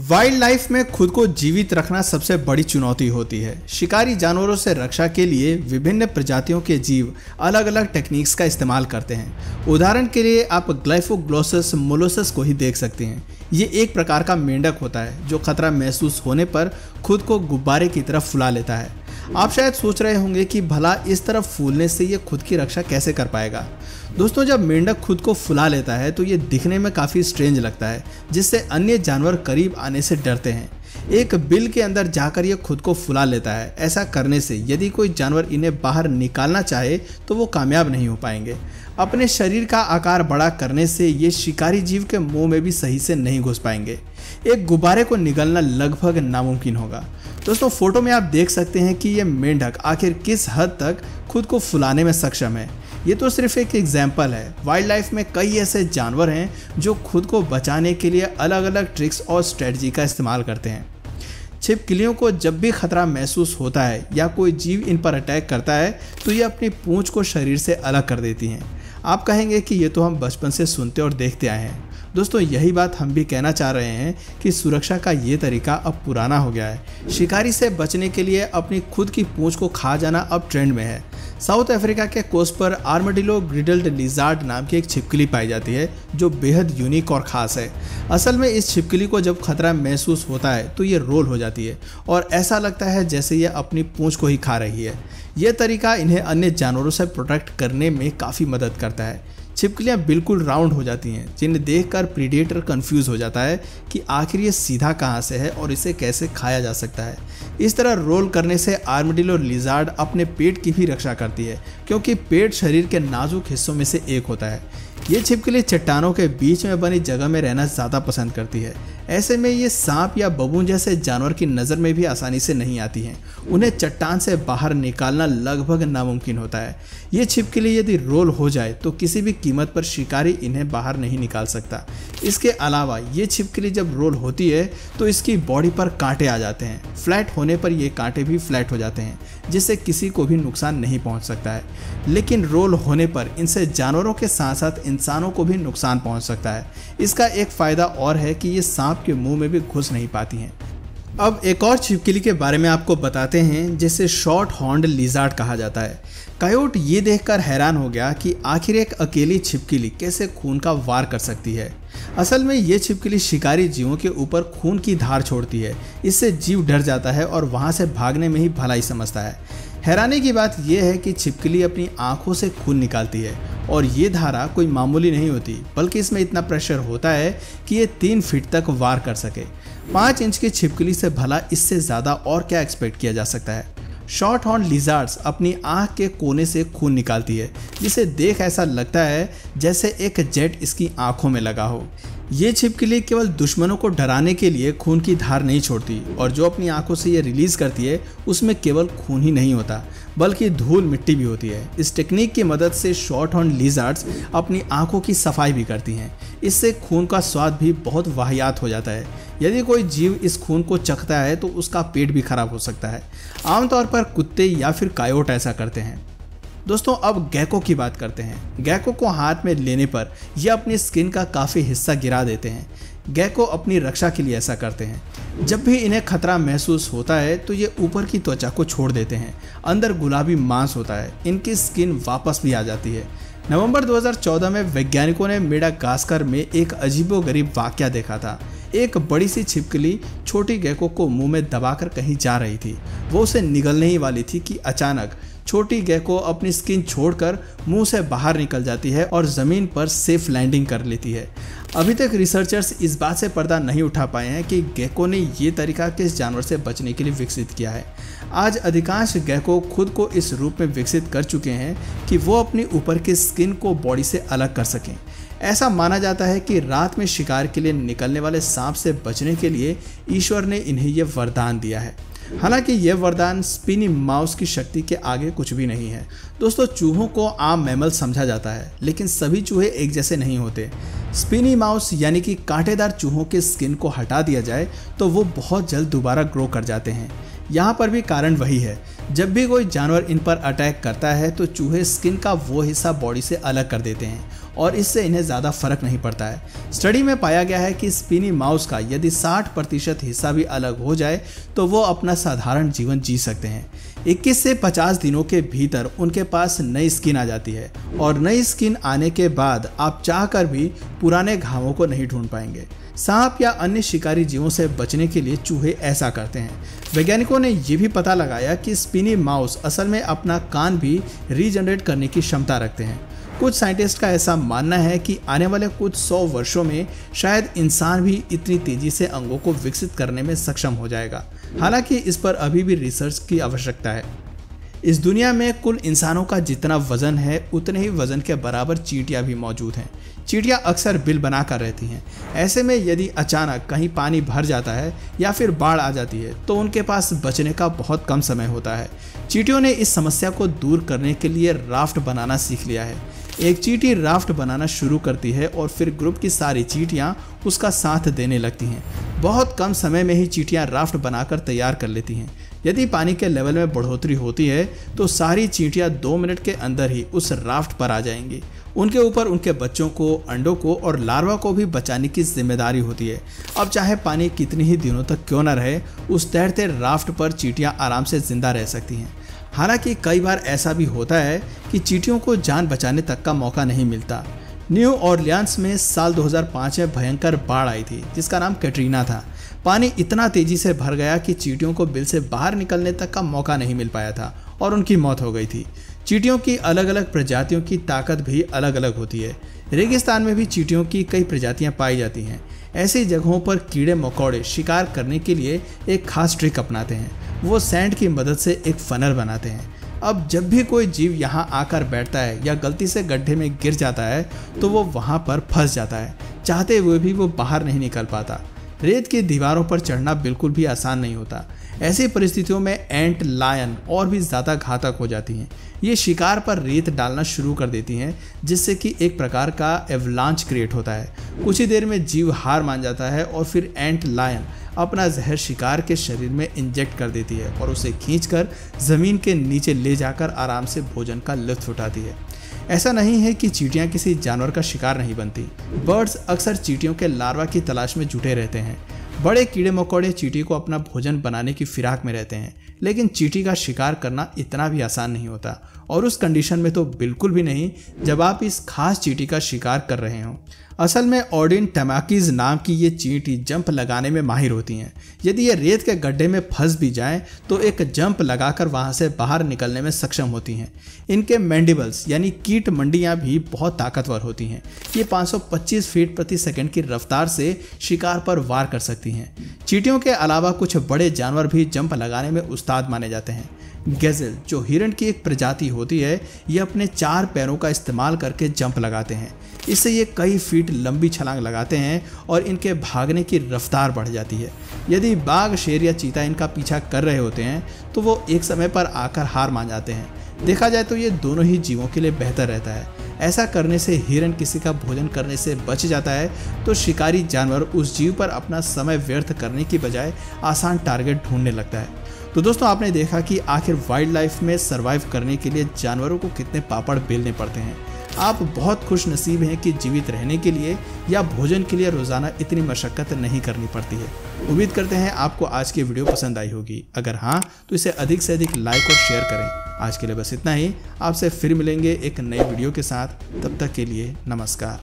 Wild life में खुद को जीवित रखना सबसे बड़ी चुनौती होती है। शिकारी जानवरों से रक्षा के लिए विभिन्न प्रजातियों के जीव अलग अलग टेक्निक्स का इस्तेमाल करते हैं। उदाहरण के लिए आप ग्लाइफोग्लोसस मोलोसस को ही देख सकते हैं। ये एक प्रकार का मेंढक होता है, जो खतरा महसूस होने पर खुद को गुब्बारे की तरफ़ फुला लेता है। आप शायद सोच रहे होंगे कि भला इस तरफ़ फूलने से ये खुद की रक्षा कैसे कर पाएगा। दोस्तों, जब मेंढक खुद को फुला लेता है तो ये दिखने में काफ़ी स्ट्रेंज लगता है, जिससे अन्य जानवर करीब आने से डरते हैं। एक बिल के अंदर जाकर ये खुद को फुला लेता है। ऐसा करने से यदि कोई जानवर इन्हें बाहर निकालना चाहे तो वो कामयाब नहीं हो पाएँगे। अपने शरीर का आकार बड़ा करने से ये शिकारी जीव के मुँह में भी सही से नहीं घुस पाएँगे। एक गुब्बारे को निगलना लगभग नामुमकिन होगा। दोस्तों, फ़ोटो में आप देख सकते हैं कि ये मेंढक आखिर किस हद तक खुद को फुलाने में सक्षम है। ये तो सिर्फ़ एक एग्ज़ाम्पल है। वाइल्ड लाइफ में कई ऐसे जानवर हैं जो खुद को बचाने के लिए अलग अलग ट्रिक्स और स्ट्रेटजी का इस्तेमाल करते हैं। छिपकलियों को जब भी खतरा महसूस होता है या कोई जीव इन पर अटैक करता है तो ये अपनी पूंछ को शरीर से अलग कर देती हैं। आप कहेंगे कि ये तो हम बचपन से सुनते और देखते आए हैं। दोस्तों, यही बात हम भी कहना चाह रहे हैं कि सुरक्षा का ये तरीका अब पुराना हो गया है। शिकारी से बचने के लिए अपनी खुद की पूंछ को खा जाना अब ट्रेंड में है। साउथ अफ्रीका के कोस्ट पर आर्मडिलो ग्रिडल्ड लिजार्ड नाम की एक छिपकली पाई जाती है, जो बेहद यूनिक और ख़ास है। असल में इस छिपकली को जब खतरा महसूस होता है तो ये रोल हो जाती है, और ऐसा लगता है जैसे ये अपनी पूंछ को ही खा रही है। यह तरीका इन्हें अन्य जानवरों से प्रोटेक्ट करने में काफ़ी मदद करता है। छिपकलियाँ बिल्कुल राउंड हो जाती हैं, जिन्हें देखकर प्रीडेटर कंफ्यूज हो जाता है कि आखिर ये सीधा कहाँ से है और इसे कैसे खाया जा सकता है। इस तरह रोल करने से आर्मडिल और लिजार्ड अपने पेट की भी रक्षा करती है, क्योंकि पेट शरीर के नाजुक हिस्सों में से एक होता है। ये छिपकली चट्टानों के बीच में बनी जगह में रहना ज़्यादा पसंद करती है। ऐसे में ये सांप या बबून जैसे जानवर की नज़र में भी आसानी से नहीं आती हैं। उन्हें चट्टान से बाहर निकालना लगभग नामुमकिन होता है। ये छिपकली यदि रोल हो जाए तो किसी भी कीमत पर शिकारी इन्हें बाहर नहीं निकाल सकता। इसके अलावा ये छिपकली जब रोल होती है तो इसकी बॉडी पर कांटे आ जाते हैं। फ्लैट होने पर ये कांटे भी फ्लैट हो जाते हैं, जिससे किसी को भी नुकसान नहीं पहुँच सकता है। लेकिन रोल होने पर इनसे जानवरों के साथ साथ इंसानों को भी नुकसान पहुँच सकता है। इसका एक फ़ायदा और है कि ये सांप के मुँह में भी घुस नहीं पाती हैं। अब एक और छिपकली के बारे में आपको बताते हैं, जिसे शॉर्ट हॉर्न लिजार्ड कहा जाता है। कायोट ये देखकर हैरान हो गया कि आखिर एक अकेली छिपकली कैसे खून का वार कर सकती है। असल में ये छिपकली शिकारी जीवों के ऊपर खून की धार छोड़ती है। इससे जीव डर जाता है और वहाँ से भागने में ही भलाई समझता है। हैरानी की बात यह है कि छिपकली अपनी आँखों से खून निकालती है और ये धारा कोई मामूली नहीं होती, बल्कि इसमें इतना प्रेशर होता है कि ये तीन फीट तक वार कर सके। पाँच इंच की छिपकली से भला इससे ज़्यादा और क्या एक्सपेक्ट किया जा सकता है? शॉर्ट हॉर्न लिजार्ड्स अपनी आँख के कोने से खून निकालती है, जिसे देख ऐसा लगता है जैसे एक जेट इसकी आँखों में लगा हो। ये छिपकली केवल दुश्मनों को डराने के लिए खून की धार नहीं छोड़ती, और जो अपनी आँखों से ये रिलीज़ करती है, उसमें केवल खून ही नहीं होता, बल्कि धूल मिट्टी भी होती है। इस टेक्निक की मदद से शॉर्ट हॉर्न लिजार्ड्स अपनी आँखों की सफ़ाई भी करती हैं। इससे खून का स्वाद भी बहुत वाहियात हो जाता है। यदि कोई जीव इस खून को चखता है तो उसका पेट भी खराब हो सकता है। आमतौर पर कुत्ते या फिर कायोट ऐसा करते हैं। दोस्तों, अब गैको की बात करते हैं। गैको को हाथ में लेने पर यह अपनी स्किन का काफ़ी हिस्सा गिरा देते हैं। गैको अपनी रक्षा के लिए ऐसा करते हैं। जब भी इन्हें खतरा महसूस होता है तो ये ऊपर की त्वचा को छोड़ देते हैं। अंदर गुलाबी मांस होता है। इनकी स्किन वापस भी आ जाती है। नवंबर 2014 में वैज्ञानिकों ने मेडागास्कर में एक अजीबो गरीब वाक्य देखा था। एक बड़ी सी छिपकली छोटी गैको को मुँह में दबाकर कहीं जा रही थी। वो उसे निगलने ही वाली थी कि अचानक छोटी गैको अपनी स्किन छोड़कर मुँह से बाहर निकल जाती है और ज़मीन पर सेफ़ लैंडिंग कर लेती है। अभी तक रिसर्चर्स इस बात से पर्दा नहीं उठा पाए हैं कि गैको ने ये तरीका किस जानवर से बचने के लिए विकसित किया है। आज अधिकांश गैको खुद को इस रूप में विकसित कर चुके हैं कि वो अपनी ऊपर की स्किन को बॉडी से अलग कर सकें। ऐसा माना जाता है कि रात में शिकार के लिए निकलने वाले सांप से बचने के लिए ईश्वर ने इन्हें यह वरदान दिया है। हालाँकि यह वरदान स्पिनी माउस की शक्ति के आगे कुछ भी नहीं है। दोस्तों, चूहों को आम मैमल समझा जाता है, लेकिन सभी चूहे एक जैसे नहीं होते। स्पिनी माउस यानी कि कांटेदार चूहों के स्किन को हटा दिया जाए तो वो बहुत जल्द दोबारा ग्रो कर जाते हैं। यहाँ पर भी कारण वही है। जब भी कोई जानवर इन पर अटैक करता है तो चूहे स्किन का वो हिस्सा बॉडी से अलग कर देते हैं और इससे इन्हें ज़्यादा फ़र्क नहीं पड़ता है। स्टडी में पाया गया है कि स्पिनी माउस का यदि 60 प्रतिशत हिस्सा भी अलग हो जाए तो वो अपना साधारण जीवन जी सकते हैं। 21 से 50 दिनों के भीतर उनके पास नई स्किन आ जाती है और नई स्किन आने के बाद आप चाहकर भी पुराने घावों को नहीं ढूंढ पाएँगे। सांप या अन्य शिकारी जीवों से बचने के लिए चूहे ऐसा करते हैं। वैज्ञानिकों ने यह भी पता लगाया कि स्पिनी माउस असल में अपना कान भी रीजनरेट करने की क्षमता रखते हैं। कुछ साइंटिस्ट का ऐसा मानना है कि आने वाले कुछ सौ वर्षों में शायद इंसान भी इतनी तेज़ी से अंगों को विकसित करने में सक्षम हो जाएगा। हालाँकि इस पर अभी भी रिसर्च की आवश्यकता है। इस दुनिया में कुल इंसानों का जितना वज़न है, उतने ही वज़न के बराबर चीटियाँ भी मौजूद हैं। चीटियाँ अक्सर बिल बना कर रहती हैं। ऐसे में यदि अचानक कहीं पानी भर जाता है या फिर बाढ़ आ जाती है तो उनके पास बचने का बहुत कम समय होता है। चीटियों ने इस समस्या को दूर करने के लिए राफ्ट बनाना सीख लिया है। एक चीटी राफ्ट बनाना शुरू करती है और फिर ग्रुप की सारी चीटियाँ उसका साथ देने लगती हैं। बहुत कम समय में ही चीटियाँ राफ्ट बनाकर तैयार कर लेती हैं। यदि पानी के लेवल में बढ़ोतरी होती है तो सारी चींटियाँ दो मिनट के अंदर ही उस राफ्ट पर आ जाएँगी। उनके ऊपर उनके बच्चों को, अंडों को और लार्वा को भी बचाने की ज़िम्मेदारी होती है। अब चाहे पानी कितनी ही दिनों तक क्यों ना रहे, उस तैरते राफ्ट पर चीटियाँ आराम से ज़िंदा रह सकती हैं। हालाँकि कई बार ऐसा भी होता है कि चीटियों को जान बचाने तक का मौका नहीं मिलता। न्यू ऑर्लियांस में साल 2005 में भयंकर बाढ़ आई थी, जिसका नाम कैटरीना था। पानी इतना तेज़ी से भर गया कि चीटियों को बिल से बाहर निकलने तक का मौका नहीं मिल पाया था और उनकी मौत हो गई थी। चीटियों की अलग अलग प्रजातियों की ताकत भी अलग अलग होती है। रेगिस्तान में भी चीटियों की कई प्रजातियाँ पाई जाती हैं। ऐसी जगहों पर कीड़े मकोड़े शिकार करने के लिए एक खास ट्रिक अपनाते हैं। वो सैंड की मदद से एक फनल बनाते हैं। अब जब भी कोई जीव यहाँ आकर बैठता है या गलती से गड्ढे में गिर जाता है तो वो वहाँ पर फंस जाता है। चाहते हुए भी वो बाहर नहीं निकल पाता। रेत की दीवारों पर चढ़ना बिल्कुल भी आसान नहीं होता। ऐसी परिस्थितियों में एंट, लायन और भी ज़्यादा घातक हो जाती हैं। ये शिकार पर रेत डालना शुरू कर देती हैं, जिससे कि एक प्रकार का एवलांच क्रिएट होता है। कुछ ही देर में जीव हार मान जाता है और फिर एंट, लायन अपना जहर शिकार के शरीर में इंजेक्ट कर देती है और उसे खींचकर ज़मीन के नीचे ले जाकर आराम से भोजन का लुत्फ उठाती है। ऐसा नहीं है कि चीटियाँ किसी जानवर का शिकार नहीं बनती। बर्ड्स अक्सर चीटियों के लार्वा की तलाश में जुटे रहते हैं। बड़े कीड़े मकोड़े चीटी को अपना भोजन बनाने की फिराक में रहते हैं, लेकिन चीटी का शिकार करना इतना भी आसान नहीं होता। और उस कंडीशन में तो बिल्कुल भी नहीं, जब आप इस खास चीटी का शिकार कर रहे हों। असल में ऑडिन टमाकीज नाम की ये चींटी जंप लगाने में माहिर होती हैं। यदि ये रेत के गड्ढे में फंस भी जाएँ तो एक जंप लगाकर वहाँ से बाहर निकलने में सक्षम होती हैं। इनके मैंडिबल्स यानी कीट मंडियाँ भी बहुत ताकतवर होती हैं। ये 525 फीट प्रति सेकंड की रफ्तार से शिकार पर वार कर सकती हैं। चीटियों के अलावा कुछ बड़े जानवर भी जंप लगाने में उस्ताद माने जाते हैं। गैजल, जो हिरण की एक प्रजाति होती है, ये अपने चार पैरों का इस्तेमाल करके जंप लगाते हैं। इससे ये कई फीट लंबी छलांग लगाते हैं और इनके भागने की रफ्तार बढ़ जाती है। यदि बाघ, शेर या चीता इनका पीछा कर रहे होते हैं तो वो एक समय पर आकर हार मान जाते हैं। देखा जाए तो ये दोनों ही जीवों के लिए बेहतर रहता है। ऐसा करने से हिरण किसी का भोजन करने से बच जाता है तो शिकारी जानवर उस जीव पर अपना समय व्यर्थ करने की बजाय आसान टारगेट ढूँढने लगता है। तो दोस्तों, आपने देखा कि आखिर वाइल्ड लाइफ में सर्वाइव करने के लिए जानवरों को कितने पापड़ बेलने पड़ते हैं। आप बहुत खुश नसीब हैं कि जीवित रहने के लिए या भोजन के लिए रोज़ाना इतनी मशक्क़त नहीं करनी पड़ती है। उम्मीद करते हैं आपको आज की वीडियो पसंद आई होगी। अगर हाँ तो इसे अधिक से अधिक लाइक और शेयर करें। आज के लिए बस इतना ही। आपसे फिर मिलेंगे एक नए वीडियो के साथ। तब तक के लिए नमस्कार।